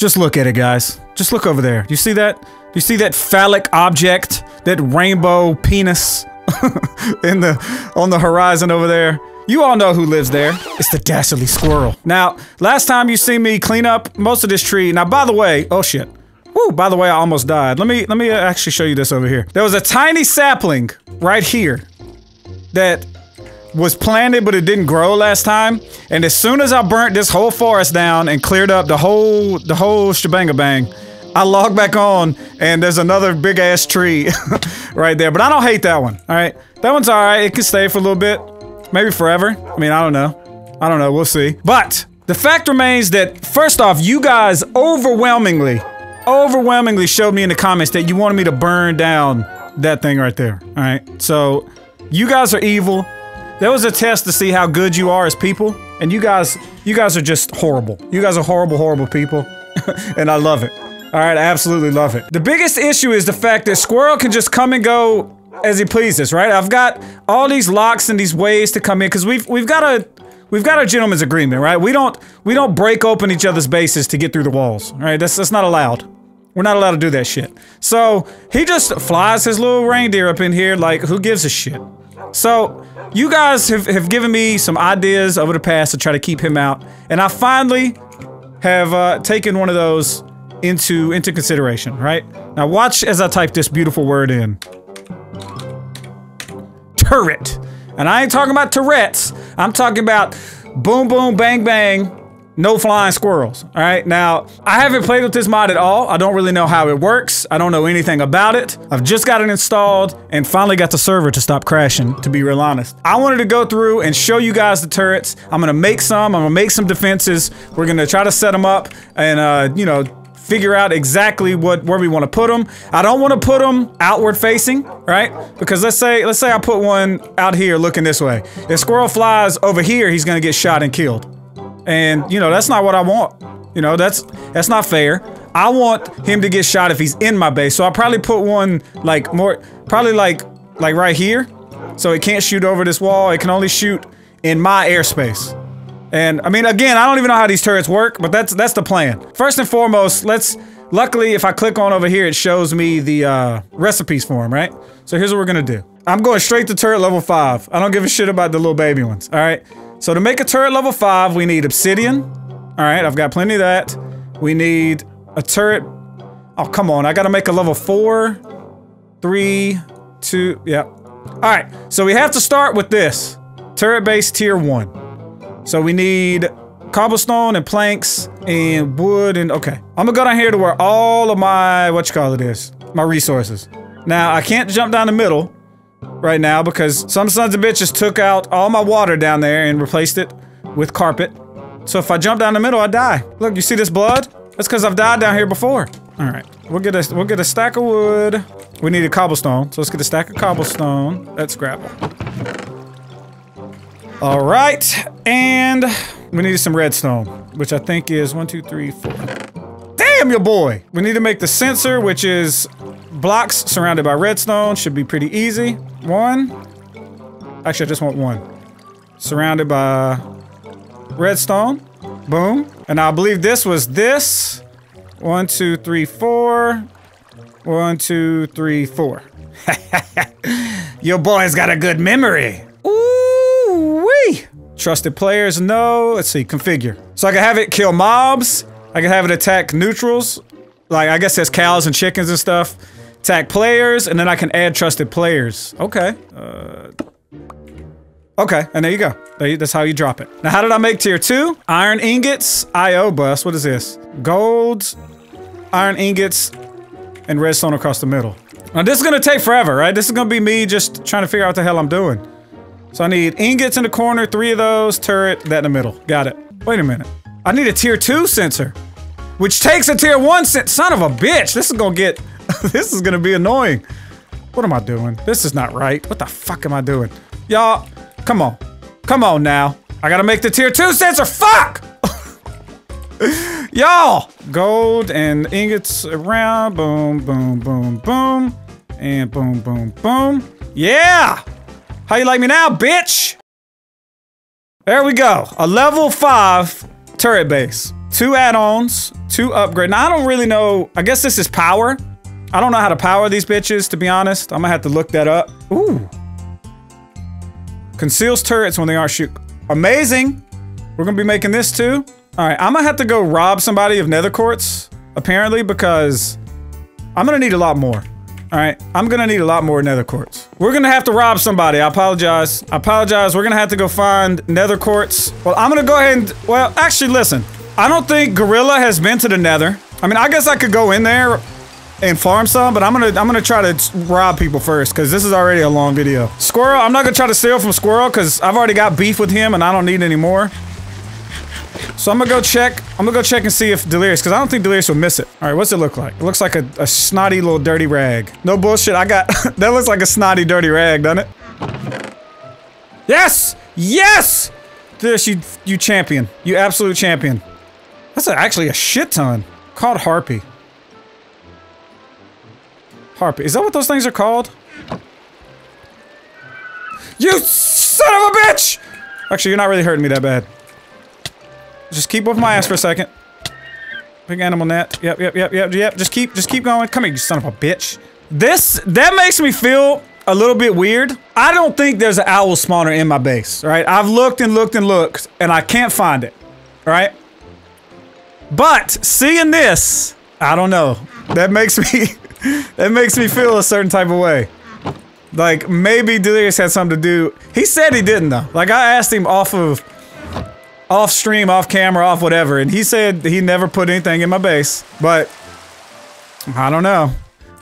Just look at it, guys. Just look over there. You see that? You see that phallic object? That rainbow penis in the on the horizon over there? You all know who lives there. It's the dastardly squirrel. Now, last time you see me clean up most of this tree. Now, by the way, oh shit. Woo, by the way, I almost died. Let me let me actually show you this over here. There was a tiny sapling right here that was planted, but it didn't grow last time. And as soon as I burnt this whole forest down and cleared up the whole the whole shebang bang, I log back on and there's another big ass tree right there. But I don't hate that one. All right, that one's all right. It can stay for a little bit, maybe forever. I mean, I don't know. I don't know. We'll see. But the fact remains that first off, you guys overwhelmingly, overwhelmingly showed me in the comments that you wanted me to burn down that thing right there. All right, so you guys are evil. That was a test to see how good you are as people. And you guys, you guys are just horrible. You guys are horrible, horrible people. and I love it. All right, I absolutely love it. The biggest issue is the fact that Squirrel can just come and go as he pleases, right? I've got all these locks and these ways to come in because we've we've got a we've got a gentleman's agreement, right? We don't we don't break open each other's bases to get through the walls, right? That's that's not allowed. We're not allowed to do that shit. So he just flies his little reindeer up in here like who gives a shit. So you guys have, have given me some ideas over the past to try to keep him out, and I finally have uh, taken one of those into into consideration, right? Now watch as I type this beautiful word in. Turret. And I ain't talking about Tourette's. I'm talking about boom boom bang bang no flying squirrels. All right. Now, I haven't played with this mod at all. I don't really know how it works. I don't know anything about it. I've just got it installed and finally got the server to stop crashing, to be real honest. I wanted to go through and show you guys the turrets. I'm going to make some. I'm going to make some defenses. We're going to try to set them up and, uh, you know, figure out exactly what where we want to put them. I don't want to put them outward facing, right? Because let's say let's say I put one out here looking this way. If squirrel flies over here, he's gonna get shot and killed. And, you know, that's not what I want. You know, that's that's not fair. I want him to get shot if he's in my base. So I'll probably put one like more probably like like right here. So it can't shoot over this wall. It can only shoot in my airspace. And I mean again, I don't even know how these turrets work, but that's that's the plan. First and foremost, let's luckily if I click on over here, it shows me the uh, recipes for them, right? So here's what we're gonna do. I'm going straight to turret level five. I don't give a shit about the little baby ones, all right? So to make a turret level 5, we need obsidian. Alright, I've got plenty of that. We need a turret. Oh, come on. I gotta make a level 4. 3, 2, yeah. Alright, so we have to start with this. Turret base tier 1. So we need cobblestone and planks and wood and okay. I'm gonna go down here to where all of my, what you call it is, my resources. Now, I can't jump down the middle right now because some sons of bitches took out all my water down there and replaced it with carpet. So if I jump down the middle, I die. Look, you see this blood? That's because I've died down here before. All right, we'll get a we'll get a stack of wood. We need a cobblestone, so let's get a stack of cobblestone. That's gravel. All right, and we need some redstone, which I think is one, two, three, four. Damn, your boy! We need to make the sensor, which is blocks surrounded by redstone. Should be pretty easy. One. Actually, I just want one. Surrounded by redstone. Boom. And I believe this was this. One, two, three, four. One, two, three, four. Your boy's got a good memory. Ooh wee. Trusted players, no. Let's see, configure. So I can have it kill mobs. I can have it attack neutrals. Like, I guess there's cows and chickens and stuff. Attack players, and then I can add trusted players. Okay. Uh, okay, and there you go. That's how you drop it. Now, how did I make tier two? Iron ingots, IO bus. What is this? Gold, iron ingots, and redstone across the middle. Now, this is gonna take forever, right? This is gonna be me just trying to figure out what the hell I'm doing. So I need ingots in the corner, three of those, turret, that in the middle. Got it. Wait a minute. I need a tier two sensor, which takes a tier one. Son of a bitch. This is gonna get this is gonna be annoying. What am I doing? This is not right. What the fuck am I doing? Y'all, come on. Come on now. I gotta make the tier 2 sensor. Fuck! Y'all! Gold and ingots around. Boom, boom, boom, boom. And boom, boom, boom. Yeah! How you like me now, bitch? There we go. A level 5 turret base. Two add-ons, two upgrade. Now I don't really know. I guess this is power. I don't know how to power these bitches, to be honest. I'm gonna have to look that up. Ooh. Conceals turrets when they aren't shoot. Amazing. We're gonna be making this too. All right, I'm gonna have to go rob somebody of nether quartz, apparently, because I'm gonna need a lot more. All right, I'm gonna need a lot more nether quartz. We're gonna have to rob somebody. I apologize. I apologize. We're gonna have to go find nether quartz. Well, I'm gonna go ahead and, well, actually, listen. I don't think Gorilla has been to the nether. I mean, I guess I could go in there and farm some, but I'm gonna I'm gonna try to rob people first because this is already a long video. Squirrel, I'm not gonna try to steal from Squirrel because I've already got beef with him and I don't need any more. So I'm gonna go check. I'm gonna go check and see if Delirious, because I don't think Delirious will miss it. All right, what's it look like? It looks like a, a snotty little dirty rag. No bullshit. I got that looks like a snotty dirty rag, doesn't it? Yes, yes. This you you champion. You absolute champion. That's actually a shit ton. Called Harpy. Harpy. Is that what those things are called? You son of a bitch! Actually, you're not really hurting me that bad. Just keep with my ass for a second. Big animal net. Yep, yep, yep, yep, yep. Just keep, just keep going. Come here, you son of a bitch. This, that makes me feel a little bit weird. I don't think there's an owl spawner in my base, right? I've looked and looked and looked, and I can't find it, right? But seeing this, I don't know. That makes me, that makes me feel a certain type of way. Like maybe Delirious had something to do. He said he didn't though. Like I asked him off of off stream, off camera, off whatever, and he said he never put anything in my base. But I don't know.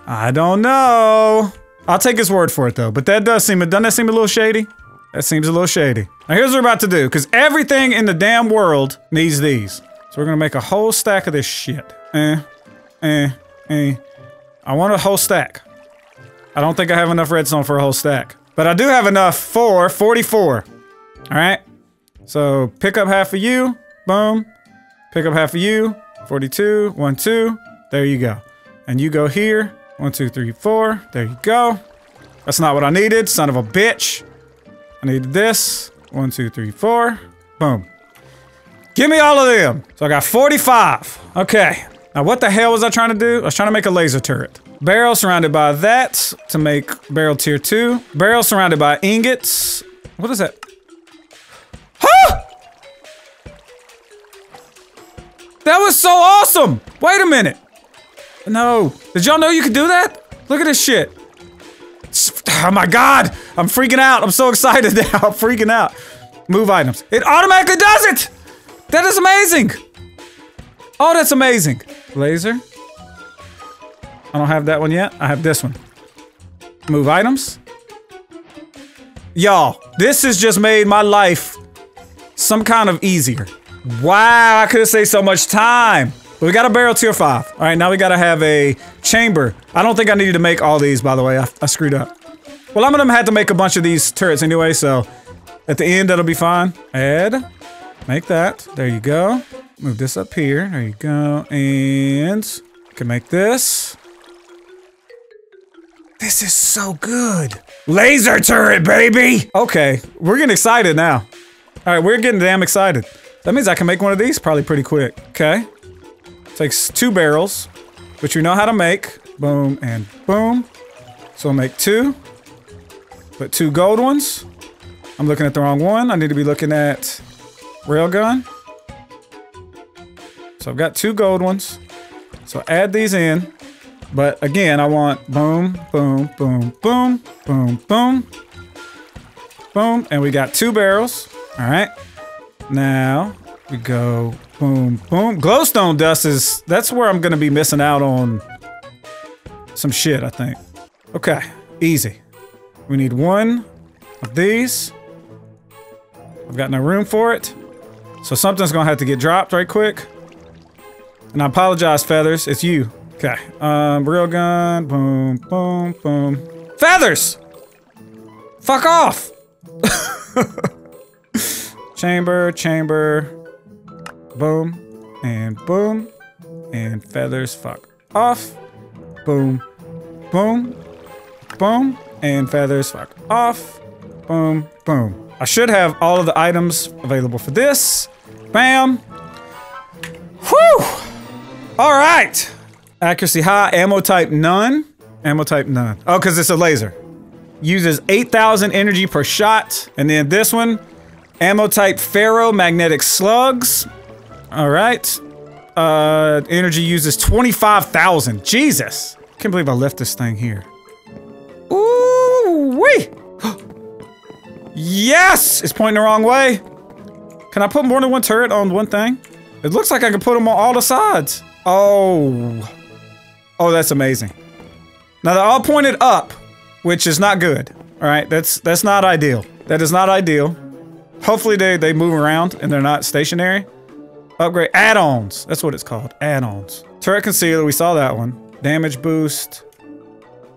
I don't know. I'll take his word for it though. But that does seem doesn't that seem a little shady? That seems a little shady. Now here's what we're about to do, because everything in the damn world needs these. We're gonna make a whole stack of this shit. Eh, eh, eh. I want a whole stack. I don't think I have enough redstone for a whole stack. But I do have enough for 44. Alright? So pick up half of you. Boom. Pick up half of you. 42. One, two. There you go. And you go here. One, two, three, four. There you go. That's not what I needed, son of a bitch. I needed this. One, two, three, four. Boom. Give me all of them. So I got 45. Okay. Now what the hell was I trying to do? I was trying to make a laser turret. Barrel surrounded by that to make barrel tier two. Barrel surrounded by ingots. What is that? Huh! That was so awesome! Wait a minute. No. Did y'all know you could do that? Look at this shit. Oh my god! I'm freaking out. I'm so excited now. I'm freaking out. Move items. It automatically does it! That is amazing! Oh, that's amazing. Laser. I don't have that one yet. I have this one. Move items. Y'all, this has just made my life some kind of easier. Wow, I could have saved so much time. But we got a barrel tier 5. All right, now we got to have a chamber. I don't think I needed to make all these, by the way. I, I screwed up. Well, I'm going to have to make a bunch of these turrets anyway, so at the end, that'll be fine. Add. Make that. There you go. Move this up here. There you go. And can make this. This is so good. Laser turret, baby! Okay, we're getting excited now. All right, we're getting damn excited. That means I can make one of these probably pretty quick. Okay. Takes two barrels, which we know how to make. Boom and boom. So I'll make two. Put two gold ones. I'm looking at the wrong one. I need to be looking at railgun. So I've got two gold ones. So add these in. But again, I want boom, boom, boom, boom, boom, boom, boom. And we got two barrels. All right. Now we go boom, boom. Glowstone dust is, that's where I'm going to be missing out on some shit, I think. Okay. Easy. We need one of these. I've got no room for it. So something's to have to get dropped right quick. And I apologize, Feathers. It's you. Okay. Um, gun. Boom, boom, boom. Feathers! Fuck off! chamber, chamber. Boom. And boom. And feathers fuck off. Boom. Boom. Boom. And feathers fuck off. Boom. Boom. I should have all of the items available for this. Bam. All right. Accuracy high, ammo type none. Ammo type none. Oh, because it's a laser. Uses 8,000 energy per shot. And then this one, ammo type ferromagnetic slugs. All right. Uh, energy uses 25,000. Jesus. Can't believe I left this thing here. Ooh, wee. yes! It's pointing the wrong way. Can I put more than one turret on one thing? It looks like I can put them on all the sides. Oh. Oh, that's amazing. Now they're all pointed up, which is not good. All right, that's that's not ideal. That is not ideal. Hopefully they, they move around and they're not stationary. Upgrade add-ons. That's what it's called. Add-ons. Turret concealer, we saw that one. Damage boost.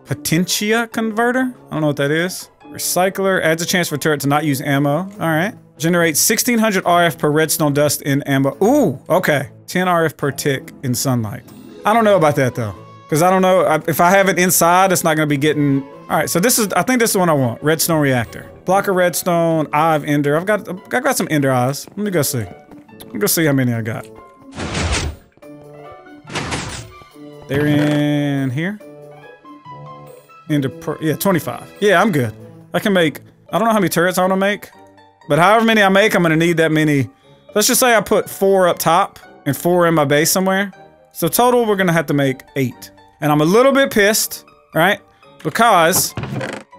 Potentia converter? I don't know what that is. Recycler adds a chance for turret to not use ammo. All right. Generates 1600 RF per redstone dust in amber. Ooh, okay. 10 RF per tick in sunlight. I don't know about that though. Because I don't know, if I have it inside, it's not going to be getting... Alright, so this is, I think this is the one I want. Redstone reactor. Block of redstone, eye of ender. I've got, I've got some ender eyes. Let me go see. Let me go see how many I got. They're in here. Ender per, yeah, 25. Yeah, I'm good. I can make, I don't know how many turrets I want to make. But however many I make, I'm gonna need that many. Let's just say I put four up top and four in my base somewhere. So total, we're gonna have to make eight. And I'm a little bit pissed, right? Because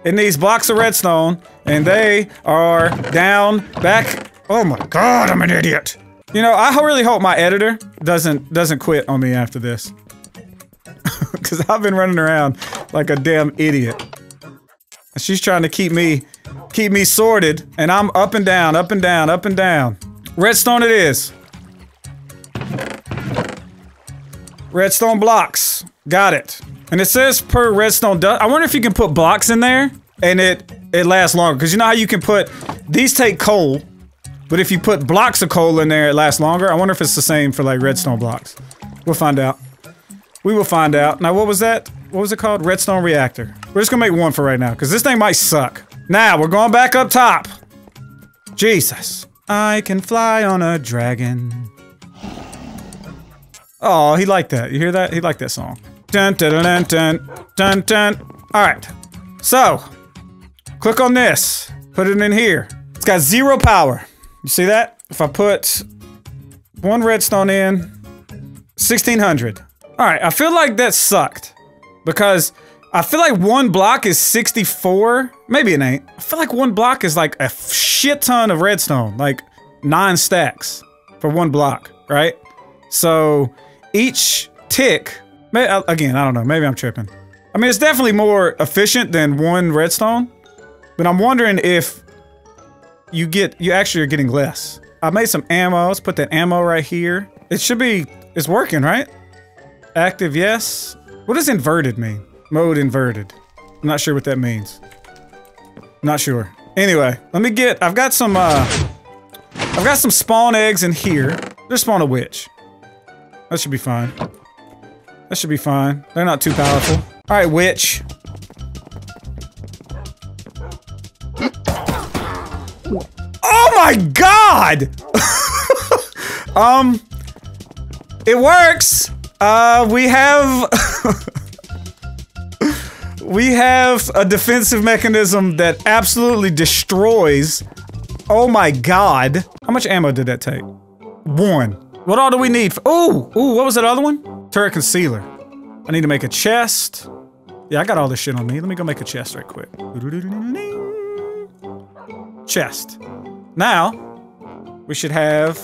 it needs blocks of redstone and they are down back. Oh my God, I'm an idiot. You know, I really hope my editor doesn't doesn't quit on me after this. Cause I've been running around like a damn idiot. She's trying to keep me keep me sorted, and I'm up and down, up and down, up and down. Redstone it is. Redstone blocks. Got it. And it says per redstone dust. I wonder if you can put blocks in there and it it lasts longer. Because you know how you can put these take coal, but if you put blocks of coal in there, it lasts longer. I wonder if it's the same for like redstone blocks. We'll find out. We will find out. Now, what was that? What was it called? Redstone reactor. We're just gonna make one for right now, because this thing might suck. Now, we're going back up top. Jesus. I can fly on a dragon. Oh, he liked that. You hear that? He liked that song. Dun dun dun dun dun dun. All right. So, click on this. Put it in here. It's got zero power. You see that? If I put one redstone in, 1600. All right, I feel like that sucked because I feel like one block is 64. Maybe it ain't. I feel like one block is like a shit ton of redstone, like nine stacks for one block, right? So each tick, uh, again, I don't know, maybe I'm tripping. I mean, it's definitely more efficient than one redstone, but I'm wondering if you get, you actually are getting less. I made some ammo. Let's put that ammo right here. It should be, it's working, right? Active, yes. What does inverted mean? Mode inverted. I'm not sure what that means. Not sure. Anyway, let me get, I've got some, uh, I've got some spawn eggs in here. Just spawn a witch. That should be fine. That should be fine. They're not too powerful. All right, witch. Oh my god! um, it works. Uh, we have we have a defensive mechanism that absolutely destroys. Oh my god. How much ammo did that take? One. What all do we need? Oh, ooh, what was that other one? Turret concealer. I need to make a chest. Yeah, I got all this shit on me. Let me go make a chest right quick. Chest. Now, we should have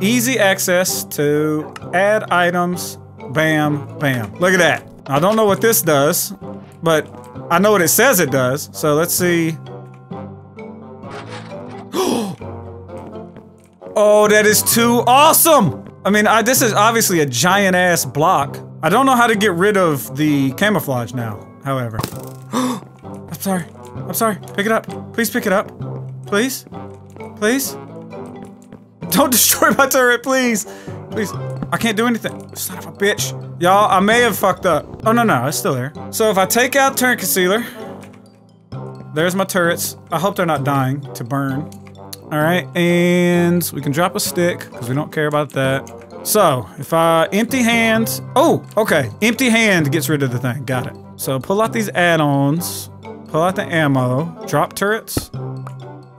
easy access to add items. Bam, bam. Look at that. I don't know what this does, but I know what it says it does. So let's see. oh, that is too awesome! I mean, I, this is obviously a giant ass block. I don't know how to get rid of the camouflage now, however. I'm sorry. I'm sorry. Pick it up. Please pick it up. Please? Please? Don't destroy my turret, please! Please. I can't do anything. Son of a bitch. Y'all, I may have fucked up. Oh, no, no, it's still there. So if I take out turret concealer, there's my turrets. I hope they're not dying to burn. All right, and we can drop a stick because we don't care about that. So, if I empty hand, oh, okay. Empty hand gets rid of the thing. Got it. So pull out these add-ons, pull out the ammo, drop turrets.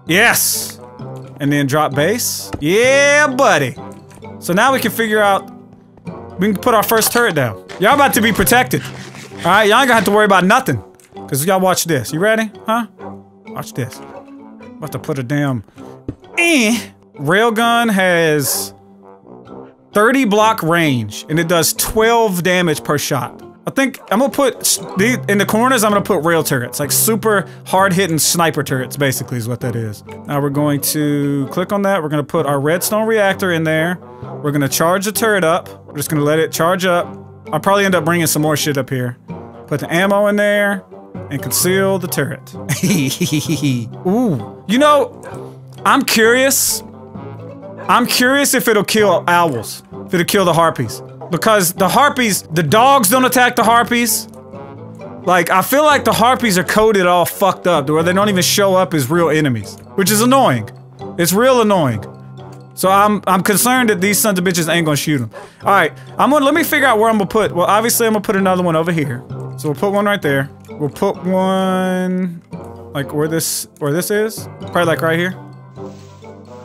Yes! And then drop base. Yeah, buddy. So now we can figure out, we can put our first turret down. Y'all about to be protected. All right, y'all ain't gonna have to worry about nothing. Cause y'all watch this. You ready? Huh? Watch this. About to put a damn, eh. Railgun has 30 block range, and it does 12 damage per shot. I think I'm gonna put in the corners. I'm gonna put rail turrets, like super hard-hitting sniper turrets. Basically, is what that is. Now we're going to click on that. We're gonna put our redstone reactor in there. We're gonna charge the turret up. We're just gonna let it charge up. I'll probably end up bringing some more shit up here. Put the ammo in there and conceal the turret. Ooh, you know, I'm curious I'm curious if it'll kill owls. If it'll kill the harpies. Because the harpies, the dogs don't attack the harpies. Like, I feel like the harpies are coded all fucked up to where they don't even show up as real enemies. Which is annoying. It's real annoying. So I'm I'm concerned that these sons of bitches ain't gonna shoot them. Alright, I'm gonna let me figure out where I'm gonna put well obviously I'm gonna put another one over here. So we'll put one right there. We'll put one like where this where this is. Probably like right here.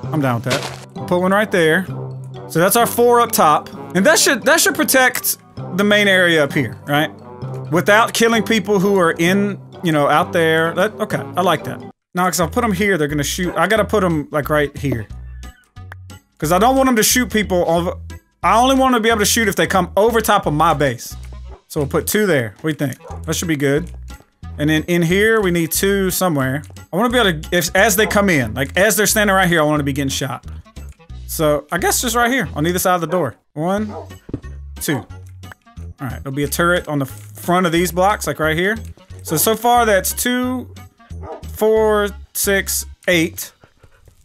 I'm down with that. Put one right there. So that's our four up top. And that should that should protect the main area up here, right? Without killing people who are in, you know, out there. That, okay, I like that. Now, because I'll put them here, they're gonna shoot. I gotta put them, like, right here. Because I don't want them to shoot people over... I only want them to be able to shoot if they come over top of my base. So we'll put two there. What do you think? That should be good. And then in here, we need two somewhere. I want to be able to, if, as they come in, like as they're standing right here, I want to be getting shot. So, I guess just right here, on either side of the door. One, two. Alright, there'll be a turret on the front of these blocks, like right here. So, so far that's two, four, six, eight.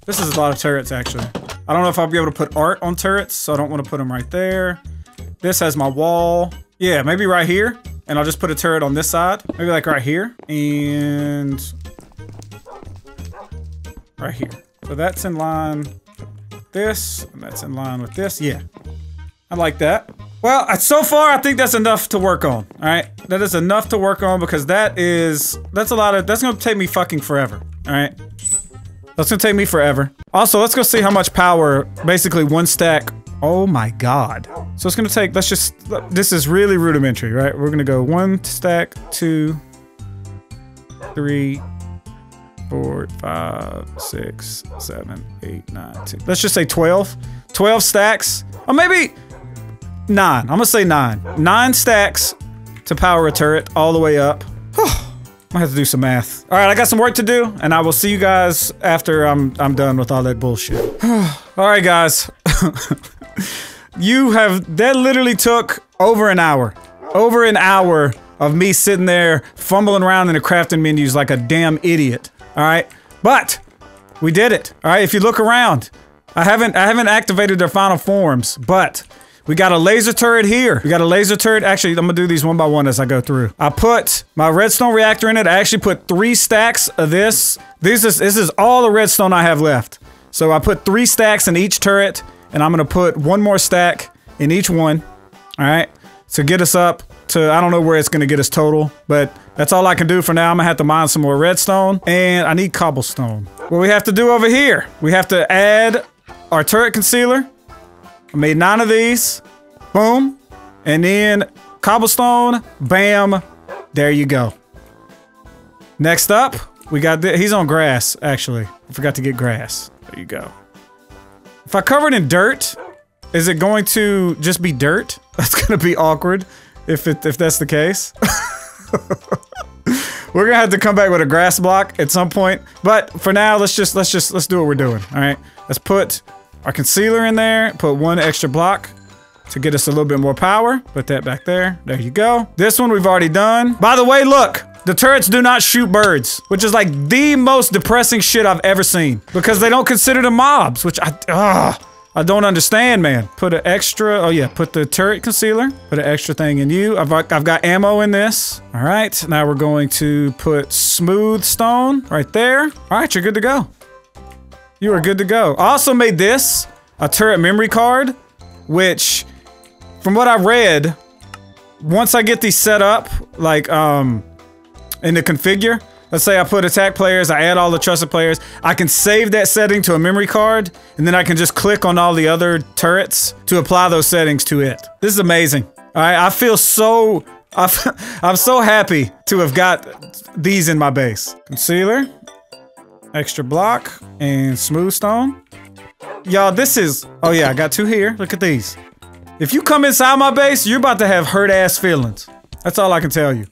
This is a lot of turrets, actually. I don't know if I'll be able to put art on turrets, so I don't want to put them right there. This has my wall. Yeah, maybe right here. And I'll just put a turret on this side. Maybe like right here. And... Right here. So that's in line this, and that's in line with this. Yeah, I like that. Well, so far, I think that's enough to work on. All right, that is enough to work on because that is that's a lot of that's gonna take me fucking forever. All right, that's gonna take me forever. Also, let's go see how much power basically one stack. Oh my god. So it's gonna take. Let's just. This is really rudimentary, right? We're gonna go one stack, two, three, four, five, six, seven, eight, nine, ten. Let's just say 12. 12 stacks. Or maybe nine. I'm gonna say nine. Nine stacks to power a turret all the way up. I have to do some math. All right, I got some work to do, and I will see you guys after I'm I'm done with all that bullshit. all right, guys. you have that literally took over an hour. Over an hour of me sitting there fumbling around in the crafting menus like a damn idiot. All right, but we did it. All right, if you look around, I haven't I haven't activated their final forms, but we got a laser turret here. We got a laser turret. Actually, I'm gonna do these one by one as I go through. I put my redstone reactor in it. I actually put three stacks of this. This is this is all the redstone I have left. So I put three stacks in each turret, and I'm gonna put one more stack in each one. All right, to get us up to I don't know where it's gonna get us total, but that's all I can do for now. I'm gonna have to mine some more redstone and I need cobblestone. What we have to do over here, we have to add our turret concealer. I made nine of these. Boom. And then cobblestone. Bam. There you go. Next up, we got. He's on grass, actually. I forgot to get grass. There you go. If I cover it in dirt, is it going to just be dirt? That's gonna be awkward if it if that's the case. we're gonna have to come back with a grass block at some point. But for now, let's just let's just let's do what we're doing. All right, let's put our concealer in there. Put one extra block to get us a little bit more power. Put that back there. There you go. This one we've already done. By the way, look. The turrets do not shoot birds, which is like the most depressing shit I've ever seen. Because they don't consider the mobs, which I, ugh. I don't understand, man. Put an extra, oh yeah, put the turret concealer. Put an extra thing in you. I've, I've got ammo in this. All right, now we're going to put smooth stone right there. All right, you're good to go. You are good to go. I also made this, a turret memory card. which, from what I read, once I get these set up, like um, in the configure, let's say I put attack players, I add all the trusted players, I can save that setting to a memory card, and then I can just click on all the other turrets to apply those settings to it. This is amazing. All right, I feel so, I'm so happy to have got these in my base. Concealer, extra block, and smooth stone. Y'all, this is, oh yeah, I got two here. Look at these. If you come inside my base, you're about to have hurt ass feelings. That's all I can tell you.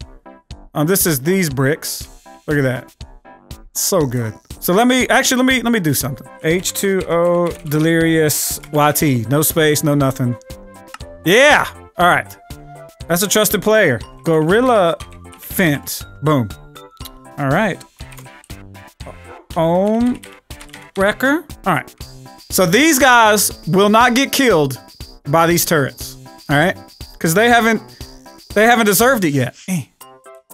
Um, this is these bricks. Look at that. So good. So let me actually let me let me do something. H2O Delirious YT. No space, no nothing. Yeah! Alright. That's a trusted player. Gorilla Fent. Boom. Alright. Ohm Wrecker. Alright. So these guys will not get killed by these turrets. Alright? Because they haven't they haven't deserved it yet. Eh.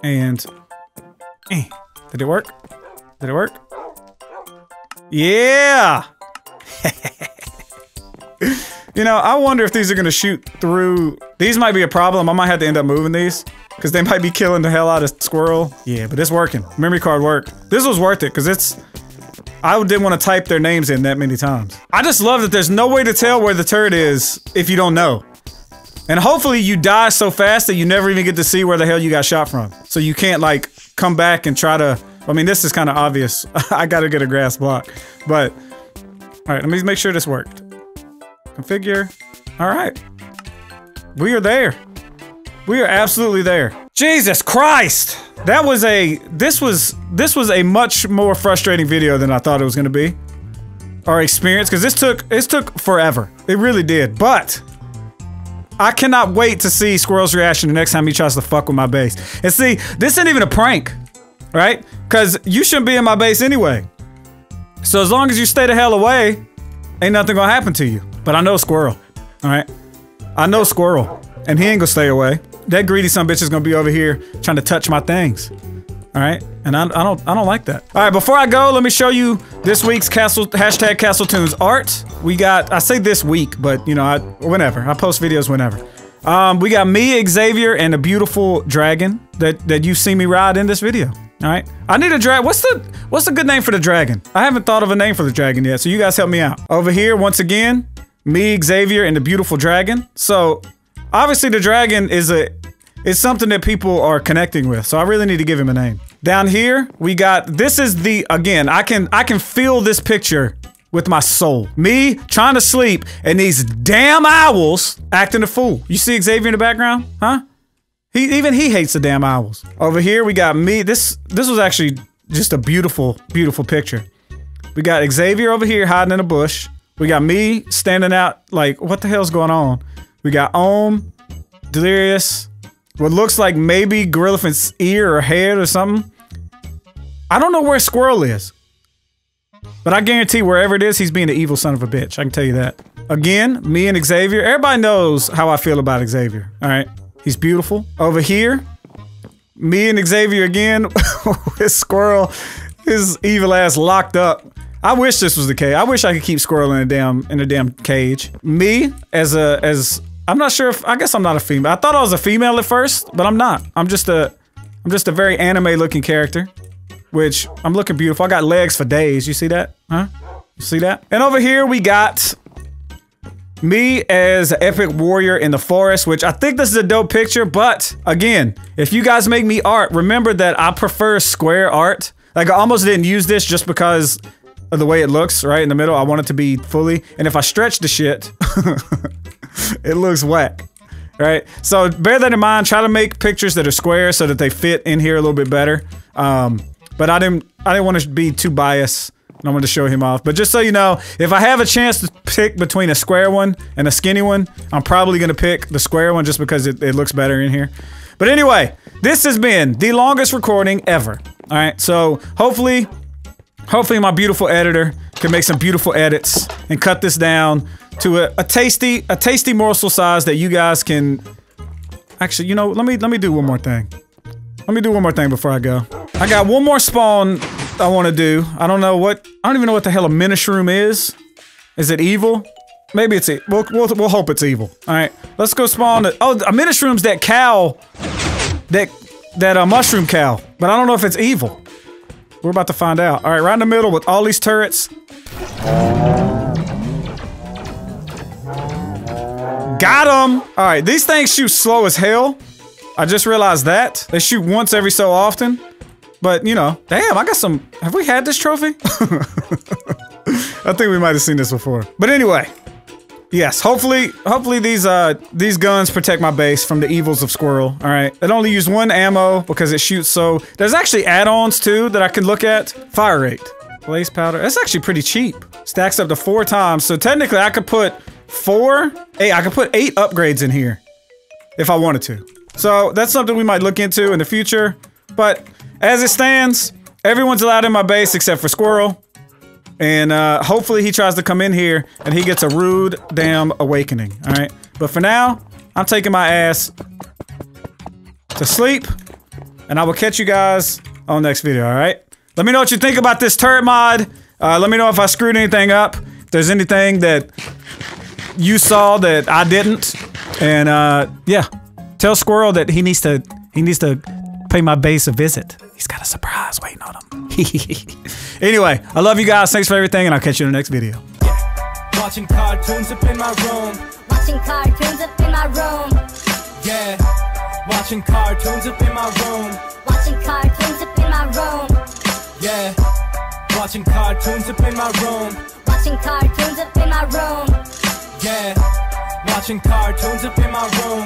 And eh. Did it work? Did it work? Yeah! you know, I wonder if these are gonna shoot through. These might be a problem. I might have to end up moving these. Because they might be killing the hell out of Squirrel. Yeah, but it's working. Memory card worked. This was worth it, because it's... I didn't want to type their names in that many times. I just love that there's no way to tell where the turret is if you don't know. And hopefully you die so fast that you never even get to see where the hell you got shot from. So you can't like come back and try to, I mean, this is kind of obvious. I gotta get a grass block, but all right, let me make sure this worked. Configure. All right. We are there. We are absolutely there. Jesus Christ! That was a, this was, this was a much more frustrating video than I thought it was gonna be. Our experience, because this took, this took forever. It really did, but I cannot wait to see Squirrel's reaction the next time he tries to fuck with my base. And see, this ain't even a prank, right? Because you shouldn't be in my base anyway. So as long as you stay the hell away, ain't nothing gonna happen to you. But I know Squirrel, all right? I know Squirrel, and he ain't gonna stay away. That greedy son bitch is gonna be over here trying to touch my things. All right, and I, I don't I don't like that. All right, before I go, let me show you this week's Castle hashtag Castle Toonz art. We got I say this week, but you know I whenever I post videos whenever. Um, we got me, Xavier, and a beautiful dragon that that you see me ride in this video. All right, I need a drag. What's the what's the good name for the dragon? I haven't thought of a name for the dragon yet, so you guys help me out. Over here, once again, me, Xavier, and the beautiful dragon. So obviously the dragon is a it's something that people are connecting with. So I really need to give him a name. Down here, we got this is the again, I can I can feel this picture with my soul. Me trying to sleep and these damn owls acting a fool. You see Xavier in the background? Huh? He even he hates the damn owls. Over here we got me. This this was actually just a beautiful beautiful picture. We got Xavier over here hiding in a bush. We got me standing out like what the hell's going on? We got Ohm, Delirious, what looks like maybe Gorillaphent's ear or head or something. I don't know where Squirrel is. But I guarantee wherever it is, he's being an evil son of a bitch. I can tell you that. Again, me and Xavier. Everybody knows how I feel about Xavier. All right. He's beautiful. Over here, me and Xavier again with Squirrel, his evil ass locked up. I wish this was the case. I wish I could keep Squirrel in a damn in a damn cage. Me as a as I'm not sure if I guess I'm not a female. I thought I was a female at first, but I'm not. I'm just a I'm just a very anime looking character. Which I'm looking beautiful. I got legs for days. You see that? Huh? You see that? And over here we got me as an epic warrior in the forest, which I think this is a dope picture, but again, if you guys make me art, remember that I prefer square art. Like I almost didn't use this just because the way it looks, right in the middle. I want it to be fully, and if I stretch the shit, it looks whack. Right? So bear that in mind. Try to make pictures that are square so that they fit in here a little bit better. Um, but I didn't I didn't want to be too biased. And I wanted to show him off. But just so you know, if I have a chance to pick between a square one and a skinny one, I'm probably gonna pick the square one just because it, it looks better in here. But anyway, this has been the longest recording ever. All right, so hopefully, hopefully my beautiful editor can make some beautiful edits and cut this down to a, a tasty, a tasty morsel size that you guys can. Actually, you know, let me let me do one more thing. Let me do one more thing before I go. I got one more spawn I want to do. I don't know what. I don't even know what the hell a Minishroom is. Is it evil? Maybe it's e- we'll, we'll we'll hope it's evil. All right, let's go spawn. The, oh, a mushroom's that cow, that that uh, mushroom cow. But I don't know if it's evil. We're about to find out. All right, right in the middle with all these turrets. Got him! All right, these things shoot slow as hell. I just realized that. They shoot once every so often. But, you know, damn, I got some... Have we had this trophy? I think we might have seen this before. But anyway, yes, hopefully, hopefully these uh these guns protect my base from the evils of Squirrel. All right, it only use one ammo because it shoots so. There's actually add-ons too that I can look at. Fire rate, blaze powder. That's actually pretty cheap. Stacks up to four times. So technically, I could put four. Hey, I could put eight upgrades in here if I wanted to. So that's something we might look into in the future. But as it stands, everyone's allowed in my base except for Squirrel. And uh, hopefully he tries to come in here and he gets a rude damn awakening. All right. But for now, I'm taking my ass to sleep. And I will catch you guys on next video. All right. Let me know what you think about this turret mod. Uh, let me know if I screwed anything up. If there's anything that you saw that I didn't. And uh, yeah, tell Squirrel that he needs to he needs to pay my base a visit. He's got a surprise waiting on him. anyway, I love you guys. Thanks for everything, and I'll catch you in the next video. Watching cartoons up in my room. Watching cartoons up in my room. Yeah. Watching cartoons up in my room. Watching cartoons up in my room. Yeah. Watching cartoons up in my room. Watching cartoons up in my room. Yeah. Watching cartoons up in my room.